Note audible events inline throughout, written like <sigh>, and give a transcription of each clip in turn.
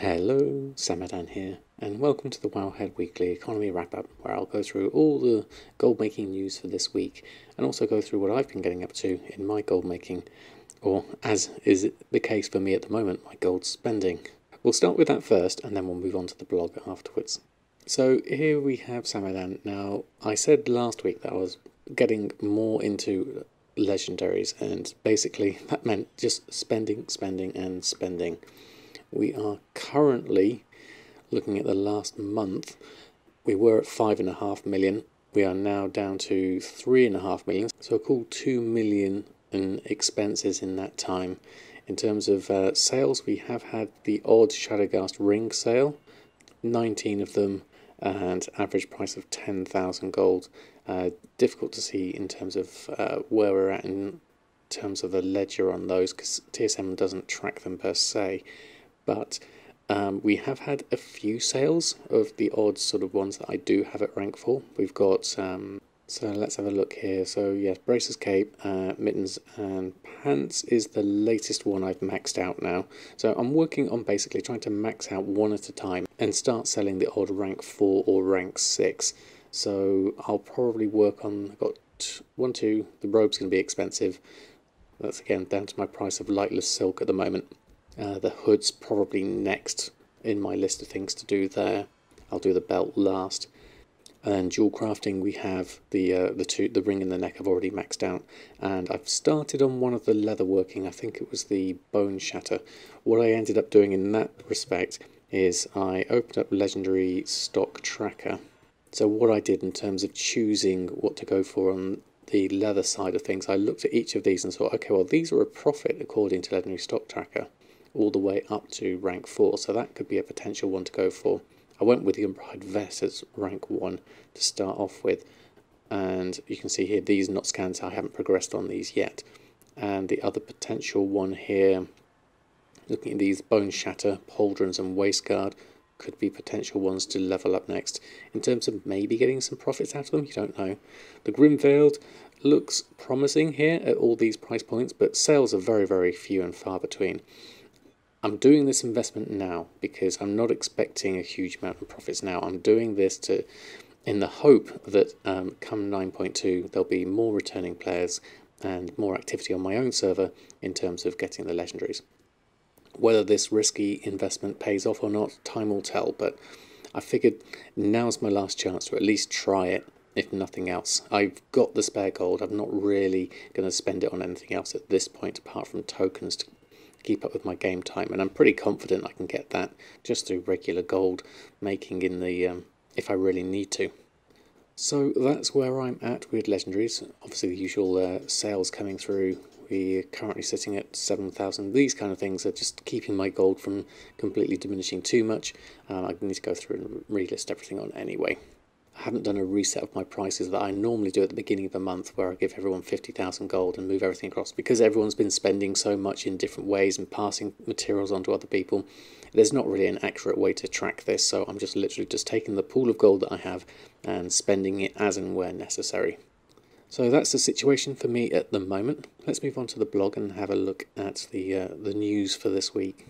Hello, Samadan here, and welcome to the Wowhead Weekly Economy Wrap Up, where I'll go through all the gold making news for this week and also go through what I've been getting up to in my gold making, or as is the case for me at the moment, my gold spending. We'll start with that first and then we'll move on to the blog afterwards. So here we have Samadan. Now, I said last week that I was getting more into legendaries, and basically that meant just spending, spending, and spending. We are currently looking at the last month. We were at five and a half million. We are now down to three and a half million. So a cool two million in expenses in that time. In terms of uh, sales, we have had the odd Shadowghast ring sale, 19 of them, and average price of 10,000 gold. Uh, difficult to see in terms of uh, where we're at in terms of the ledger on those because TSM doesn't track them per se but um, we have had a few sales of the odd sort of ones that I do have at rank 4. We've got, um, so let's have a look here. So yes, Bracers Cape, uh, Mittens and Pants is the latest one I've maxed out now. So I'm working on basically trying to max out one at a time and start selling the odd rank 4 or rank 6. So I'll probably work on, I've got one, two, the robe's going to be expensive. That's again down to my price of lightless silk at the moment. Uh, the hood's probably next in my list of things to do there. I'll do the belt last. And jewel crafting, we have the uh, the two the ring and the neck I've already maxed out, and I've started on one of the leather working. I think it was the bone shatter. What I ended up doing in that respect is I opened up legendary stock tracker. So what I did in terms of choosing what to go for on the leather side of things, I looked at each of these and thought, okay, well these are a profit according to legendary stock tracker all the way up to rank 4, so that could be a potential one to go for. I went with the Umbrahide Vest as rank 1 to start off with, and you can see here these not scans, I haven't progressed on these yet. And the other potential one here, looking at these Bone Shatter, Pauldrons and Waistguard, could be potential ones to level up next. In terms of maybe getting some profits out of them, you don't know. The Grim Veiled looks promising here at all these price points, but sales are very, very few and far between. I'm doing this investment now because I'm not expecting a huge amount of profits now. I'm doing this to in the hope that um, come 9.2 there'll be more returning players and more activity on my own server in terms of getting the legendaries. Whether this risky investment pays off or not, time will tell, but I figured now's my last chance to at least try it, if nothing else. I've got the spare gold, I'm not really going to spend it on anything else at this point apart from tokens to keep up with my game time, and I'm pretty confident I can get that just through regular gold making in the um, if I really need to. So that's where I'm at with legendaries. Obviously, the usual uh, sales coming through. We're currently sitting at 7,000. These kind of things are just keeping my gold from completely diminishing too much. I need to go through and relist everything on anyway. I haven't done a reset of my prices that I normally do at the beginning of the month where I give everyone 50,000 gold and move everything across because everyone's been spending so much in different ways and passing materials on to other people. There's not really an accurate way to track this so I'm just literally just taking the pool of gold that I have and spending it as and where necessary. So that's the situation for me at the moment. Let's move on to the blog and have a look at the, uh, the news for this week.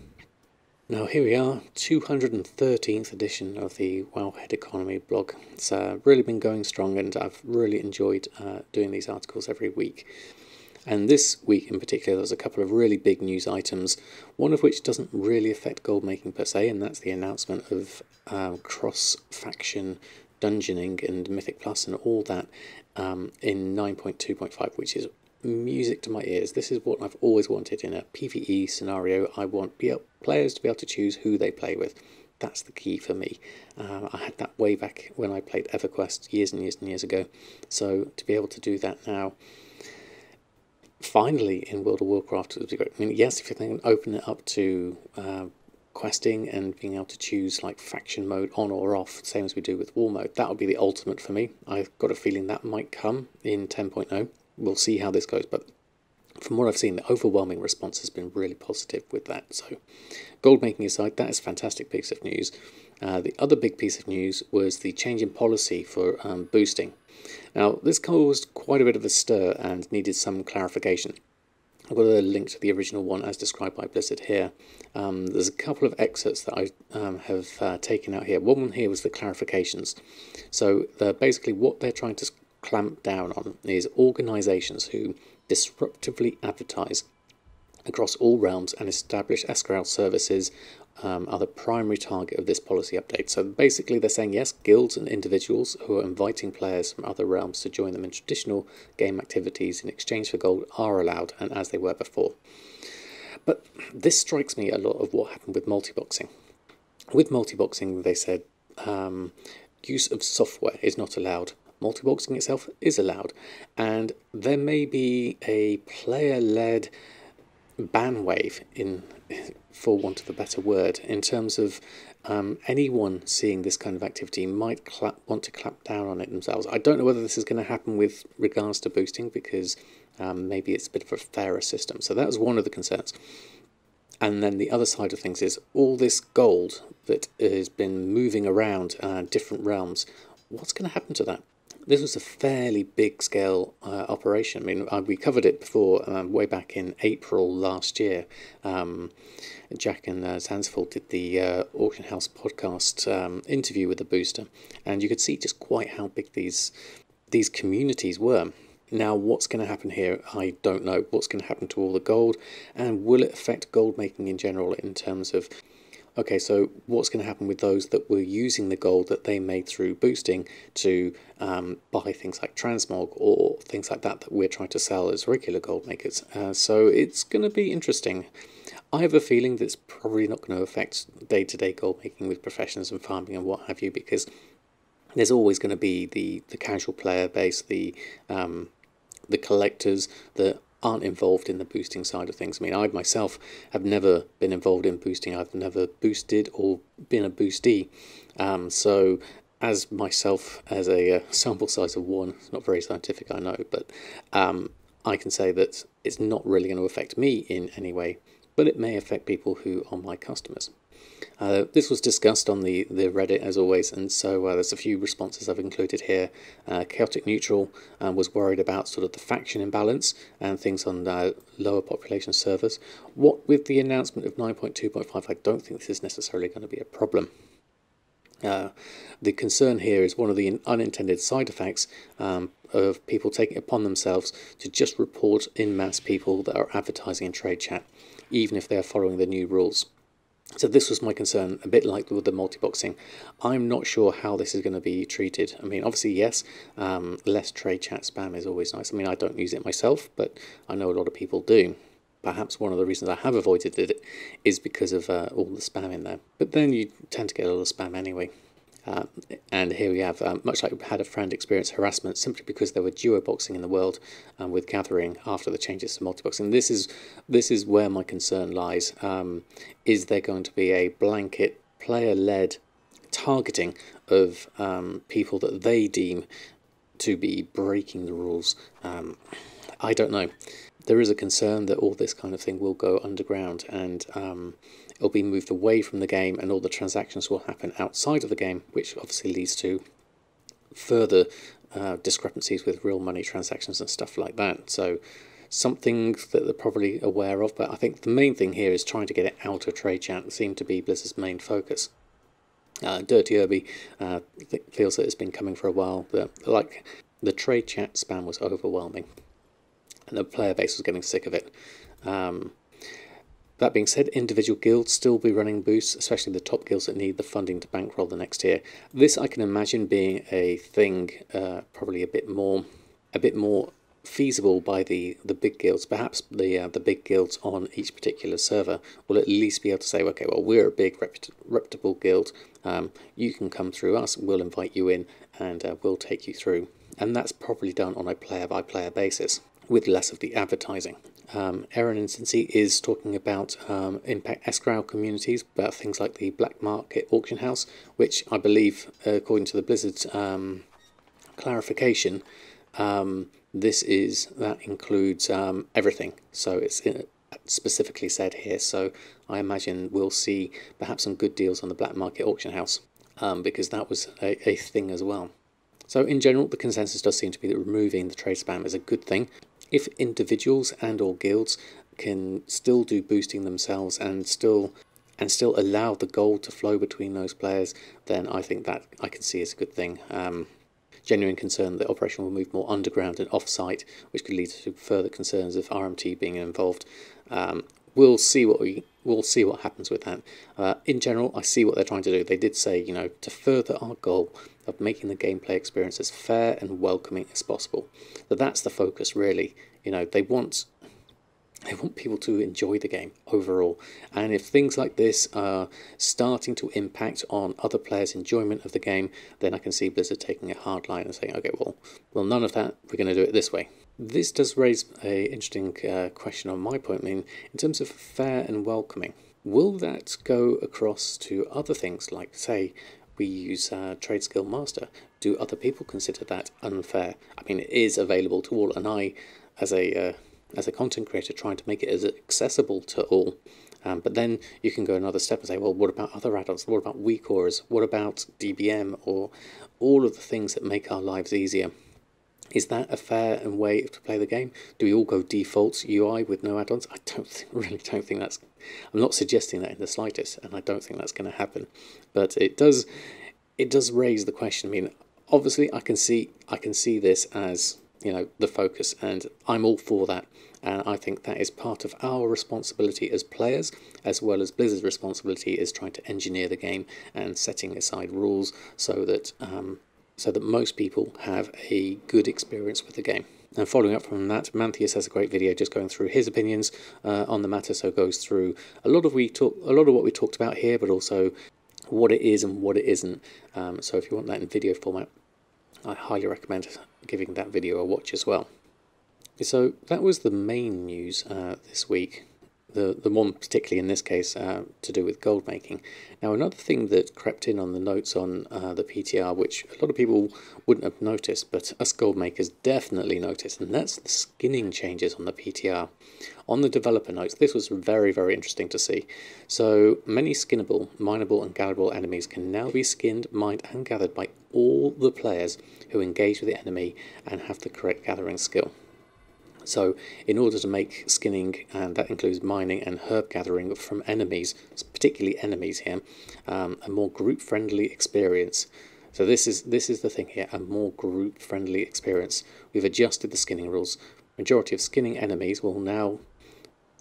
Now here we are, 213th edition of the Wowhead Economy blog. It's uh, really been going strong and I've really enjoyed uh, doing these articles every week. And this week in particular there's a couple of really big news items, one of which doesn't really affect gold making per se, and that's the announcement of uh, cross-faction dungeoning and Mythic Plus and all that um, in 9.2.5, which is music to my ears. This is what I've always wanted in a PvE scenario. I want be players to be able to choose who they play with. That's the key for me. Uh, I had that way back when I played EverQuest years and years and years ago. So to be able to do that now, finally in World of Warcraft would be great. I mean, yes, if you can open it up to uh, questing and being able to choose like faction mode on or off, same as we do with war mode, that would be the ultimate for me. I've got a feeling that might come in 10.0 we'll see how this goes. But from what I've seen, the overwhelming response has been really positive with that. So, gold making aside, that is a fantastic piece of news. Uh, the other big piece of news was the change in policy for um, boosting. Now, this caused quite a bit of a stir and needed some clarification. I've got a link to the original one as described by Blizzard here. Um, there's a couple of excerpts that I um, have uh, taken out here. One here was the clarifications. So basically what they're trying to clamp down on is organisations who disruptively advertise across all realms and establish escrow services um, are the primary target of this policy update. So basically, they're saying yes, guilds and individuals who are inviting players from other realms to join them in traditional game activities in exchange for gold are allowed, and as they were before. But this strikes me a lot of what happened with multiboxing. With multiboxing, they said um, use of software is not allowed. Multiboxing itself is allowed, and there may be a player led ban wave in for want of a better word in terms of um, anyone seeing this kind of activity might clap, want to clap down on it themselves. I don't know whether this is going to happen with regards to boosting because um, maybe it's a bit of a fairer system. So that was one of the concerns. And then the other side of things is all this gold that has been moving around uh, different realms. What's going to happen to that? This was a fairly big scale uh, operation. I mean, uh, we covered it before, um, way back in April last year. Um, Jack and uh, did the uh, Auction House podcast um, interview with the booster, and you could see just quite how big these these communities were. Now, what's going to happen here? I don't know. What's going to happen to all the gold, and will it affect gold making in general in terms of okay, so what's going to happen with those that were using the gold that they made through boosting to um, buy things like transmog or things like that that we're trying to sell as regular gold makers? Uh, so it's going to be interesting. I have a feeling that it's probably not going to affect day to day gold making with professionals and farming and what have you because there's always going to be the, the casual player base, the um, the collectors that aren't involved in the boosting side of things. I mean, I myself have never been involved in boosting. I've never boosted or been a boostee. Um, so, as myself, as a uh, <laughs> sample size of one, it's not very scientific, I know, but um, I can say that it's not really going to affect me in any way, but it may affect people who are my customers. Uh, this was discussed on the, the Reddit as always, and so uh, there's a few responses I've included here. Uh, Chaotic Neutral um, was worried about sort of the faction imbalance and things on uh, lower population servers. What with the announcement of 9.2.5, I don't think this is necessarily going to be a problem. Uh, the concern here is one of the unintended side effects um, of people taking it upon themselves to just report in mass people that are advertising in trade chat, even if they are following the new rules. So this was my concern, a bit like with the multi-boxing. I'm not sure how this is going to be treated. I mean, obviously, yes, um, less trade chat spam is always nice. I mean, I don't use it myself, but I know a lot of people do. Perhaps one of the reasons I have avoided it is because of uh, all the spam in there. But then you tend to get a lot of spam anyway. Uh, and here we have, um, much like we had a friend experience harassment simply because there were duo boxing in the world um, with gathering after the changes to multi-boxing. This is, this is where my concern lies. Um, is there going to be a blanket player-led targeting of um, people that they deem to be breaking the rules? Um, I don't know. There is a concern that all this kind of thing will go underground and um, it'll be moved away from the game and all the transactions will happen outside of the game, which obviously leads to further uh, discrepancies with real money transactions and stuff like that. So something that they're probably aware of, but I think the main thing here is trying to get it out of trade chat seemed to be Blizzard's main focus. Uh, Dirty Irby uh, feels that it's been coming for a while, but like the trade chat spam was overwhelming, and the player base was getting sick of it. Um, that being said, individual guilds still be running boosts, especially the top guilds that need the funding to bankroll the next tier. This I can imagine being a thing, uh, probably a bit more, a bit more feasible by the the big guilds. Perhaps the uh, the big guilds on each particular server will at least be able to say, okay, well we're a big reputable guild. Um, you can come through us. We'll invite you in, and uh, we'll take you through. And that's probably done on a player by player basis with less of the advertising. Um, Aaron Instancy is talking about um, impact escrow communities, about things like the black market auction house, which I believe, uh, according to the Blizzard's um, clarification, um, this is that includes um, everything. So it's uh, specifically said here. So I imagine we'll see perhaps some good deals on the black market auction house um, because that was a, a thing as well. So in general, the consensus does seem to be that removing the trade spam is a good thing if individuals and or guilds can still do boosting themselves and still and still allow the gold to flow between those players, then I think that I can see as a good thing. Um, genuine concern that operation will move more underground and off-site, which could lead to further concerns of RMT being involved. Um, we'll see what we we'll see what happens with that. Uh, in general, I see what they're trying to do. They did say, you know, to further our goal of making the gameplay experience as fair and welcoming as possible. That that's the focus, really. You know, they want they want people to enjoy the game overall. And if things like this are starting to impact on other players' enjoyment of the game, then I can see Blizzard taking a hard line and saying, okay, well, well, none of that. We're going to do it this way. This does raise a interesting uh, question on my point. I mean, in terms of fair and welcoming, will that go across to other things like, say, we use uh, Trade Skill Master? Do other people consider that unfair? I mean, it is available to all, and I, as a uh, as a content creator, trying to make it as accessible to all. Um, but then you can go another step and say, well, what about other add-ons? What about WeakAuras? What about DBM? Or all of the things that make our lives easier. Is that a fair and way to play the game? Do we all go default UI with no add-ons? I don't <laughs> think, really don't think that's. I'm not suggesting that in the slightest, and I don't think that's going to happen. But it does, it does raise the question. I mean, obviously, I can see I can see this as you know the focus, and I'm all for that. And I think that is part of our responsibility as players, as well as Blizzard's responsibility is trying to engineer the game and setting aside rules so that um, so that most people have a good experience with the game. And following up from that, Manthias has a great video just going through his opinions uh, on the matter. So goes through a lot of we talk, a lot of what we talked about here, but also what it is and what it isn't. Um, so if you want that in video format, I highly recommend giving that video a watch as well. So that was the main news uh, this week the, the one particularly in this case uh, to do with gold making. Now another thing that crept in on the notes on uh, the PTR, which a lot of people wouldn't have noticed, but us gold makers definitely noticed, and that's the skinning changes on the PTR. On the developer notes, this was very, very interesting to see. So many skinnable, mineable and gatherable enemies can now be skinned, mined and gathered by all the players who engage with the enemy and have the correct gathering skill. So in order to make skinning, and that includes mining and herb gathering from enemies, particularly enemies here, um, a more group-friendly experience. So this is this is the thing here, a more group-friendly experience. We've adjusted the skinning rules. Majority of skinning enemies will now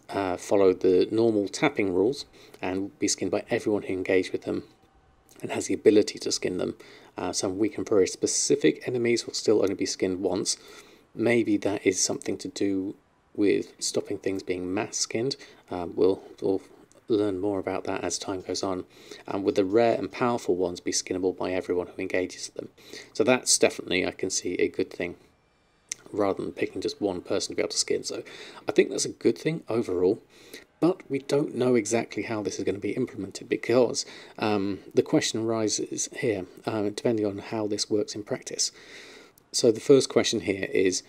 uh, follow the normal tapping rules and be skinned by everyone who engaged with them and has the ability to skin them. Uh, some weak and very specific enemies will still only be skinned once, maybe that is something to do with stopping things being mass skinned. Um, we'll, we'll learn more about that as time goes on. And with the rare and powerful ones be skinnable by everyone who engages them. So that's definitely, I can see, a good thing rather than picking just one person to be able to skin. So I think that's a good thing overall. But we don't know exactly how this is going to be implemented because um, the question arises here, uh, depending on how this works in practice. So the first question here is,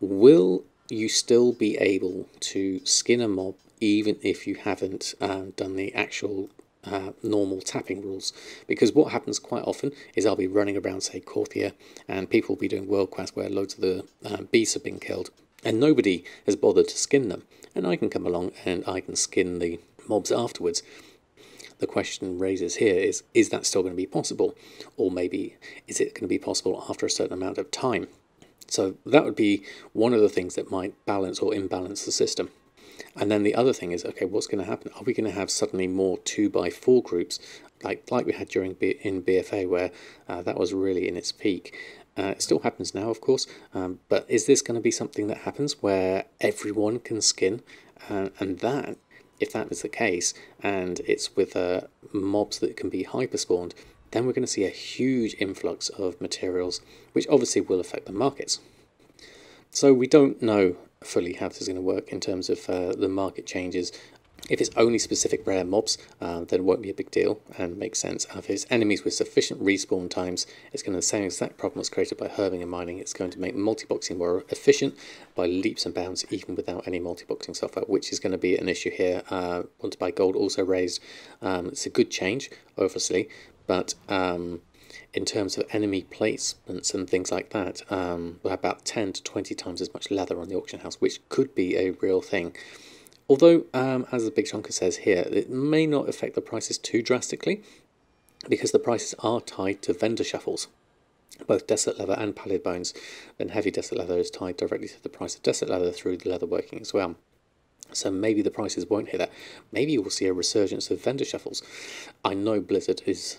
will you still be able to skin a mob even if you haven't uh, done the actual uh, normal tapping rules? Because what happens quite often is I'll be running around say Korthia and people will be doing world quests where loads of the uh, beasts have been killed and nobody has bothered to skin them. And I can come along and I can skin the mobs afterwards the question raises here is is that still going to be possible? Or maybe is it going to be possible after a certain amount of time? So that would be one of the things that might balance or imbalance the system. And then the other thing is, okay, what's going to happen? Are we going to have suddenly more two by four groups, like like we had during B, in BFA, where uh, that was really in its peak? Uh, it still happens now, of course, um, but is this going to be something that happens where everyone can skin, uh, and that if that is the case, and it's with uh, mobs that can be hyperspawned, then we're going to see a huge influx of materials, which obviously will affect the markets. So we don't know fully how this is going to work in terms of uh, the market changes if it's only specific rare mobs, uh, then it won't be a big deal and makes sense. If it's enemies with sufficient respawn times, it's going to the same exact problem that's created by herbing and mining. It's going to make multi-boxing more efficient by leaps and bounds, even without any multi-boxing software, which is going to be an issue here. Uh, Want to buy gold also raised. Um, it's a good change, obviously, but um, in terms of enemy placements and things like that, um, we have about 10 to 20 times as much leather on the auction house, which could be a real thing. Although, um, as the Big Chunker says here, it may not affect the prices too drastically because the prices are tied to vendor shuffles. Both desolate leather and pallid bones, then heavy desolate leather is tied directly to the price of desolate leather through the leather working as well. So maybe the prices won't hit that. Maybe will see a resurgence of vendor shuffles. I know Blizzard is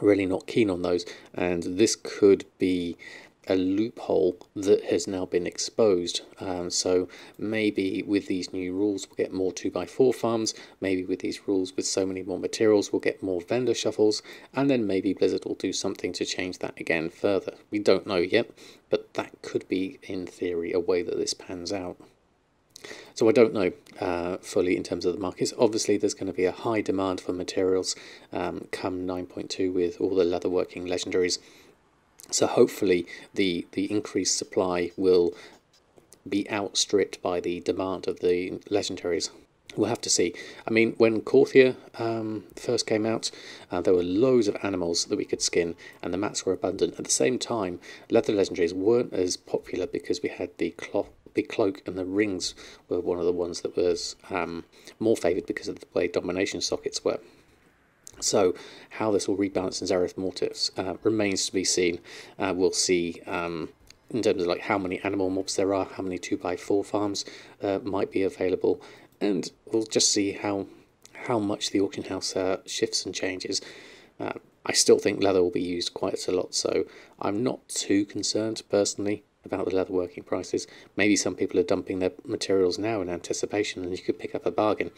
really not keen on those, and this could be a loophole that has now been exposed. Um, so maybe with these new rules, we'll get more 2x4 farms. Maybe with these rules, with so many more materials, we'll get more vendor shuffles. And then maybe Blizzard will do something to change that again further. We don't know yet, but that could be, in theory, a way that this pans out. So I don't know uh, fully in terms of the markets. Obviously, there's going to be a high demand for materials um, come 9.2 with all the leatherworking legendaries. So hopefully, the the increased supply will be outstripped by the demand of the legendaries. We'll have to see. I mean, when Korthia um, first came out, uh, there were loads of animals that we could skin, and the mats were abundant. At the same time, leather legendaries weren't as popular because we had the cloth big cloak and the rings were one of the ones that was um, more favoured because of the way domination sockets were. So how this will rebalance in Zereth Mortis uh, remains to be seen. Uh, we'll see um, in terms of like how many animal mobs there are, how many 2x4 farms uh, might be available, and we'll just see how how much the auction house uh, shifts and changes. Uh, I still think leather will be used quite a lot, so I'm not too concerned personally about the leatherworking prices. Maybe some people are dumping their materials now in anticipation and you could pick up a bargain.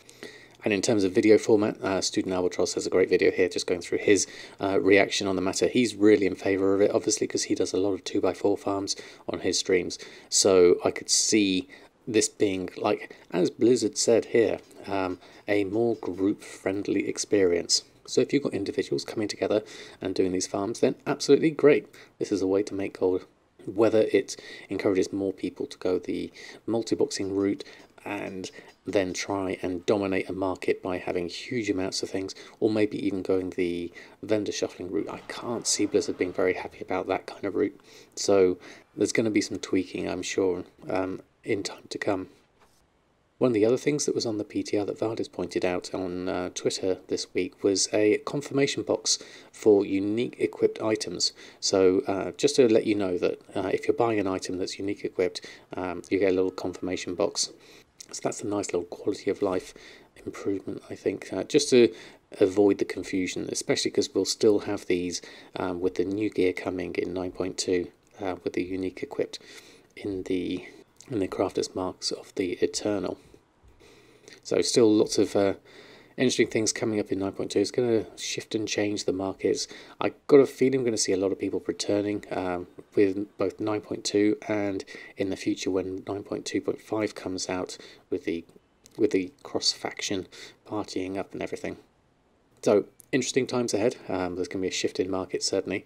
And in terms of video format, uh, Student Albatross has a great video here just going through his uh, reaction on the matter. He's really in favour of it, obviously, because he does a lot of 2x4 farms on his streams. So I could see this being, like, as Blizzard said here, um, a more group-friendly experience. So if you've got individuals coming together and doing these farms, then absolutely great. This is a way to make gold whether it encourages more people to go the multi-boxing route and then try and dominate a market by having huge amounts of things, or maybe even going the vendor shuffling route. I can't see Blizzard being very happy about that kind of route. So there's going to be some tweaking, I'm sure, um, in time to come. One of the other things that was on the PTR that Vardis pointed out on uh, Twitter this week was a confirmation box for unique equipped items. So uh, just to let you know that uh, if you're buying an item that's unique equipped, um, you get a little confirmation box. So that's a nice little quality of life improvement, I think, uh, just to avoid the confusion, especially because we'll still have these um, with the new gear coming in 9.2 uh, with the unique equipped in the in the crafters marks of the eternal. So still lots of uh, interesting things coming up in 9.2. It's going to shift and change the markets. I got a feeling I'm going to see a lot of people returning um, with both 9.2 and in the future when 9.2.5 comes out with the with the cross faction partying up and everything. So interesting times ahead. Um, there's going to be a shift in markets certainly.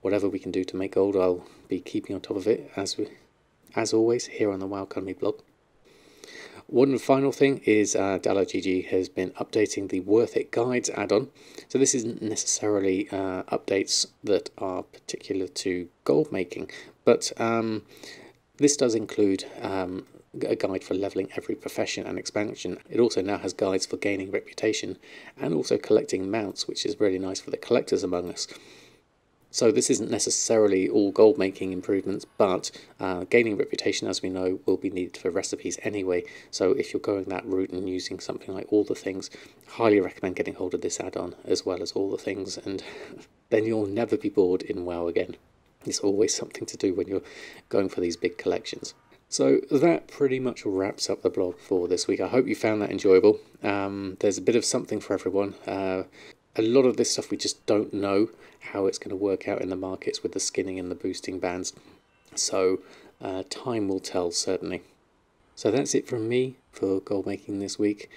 Whatever we can do to make gold, I'll be keeping on top of it as we, as always here on the WoW Economy blog. One final thing is uh, DalloGG has been updating the Worth It Guides add-on. So this isn't necessarily uh, updates that are particular to gold making, but um, this does include um, a guide for leveling every profession and expansion. It also now has guides for gaining reputation and also collecting mounts, which is really nice for the collectors among us. So this isn't necessarily all gold making improvements, but uh, gaining reputation, as we know, will be needed for recipes anyway. So if you're going that route and using something like all the things, highly recommend getting hold of this add-on as well as all the things, and <laughs> then you'll never be bored in WoW again. It's always something to do when you're going for these big collections. So that pretty much wraps up the blog for this week. I hope you found that enjoyable. Um, there's a bit of something for everyone. Uh, a lot of this stuff we just don't know how it's going to work out in the markets with the skinning and the boosting bands. So uh, time will tell, certainly. So that's it from me for gold making this week.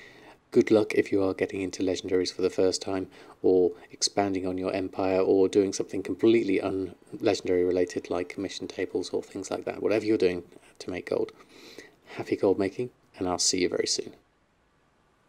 Good luck if you are getting into legendaries for the first time, or expanding on your empire, or doing something completely un-legendary related like commission tables or things like that. Whatever you're doing to make gold. Happy gold making, and I'll see you very soon.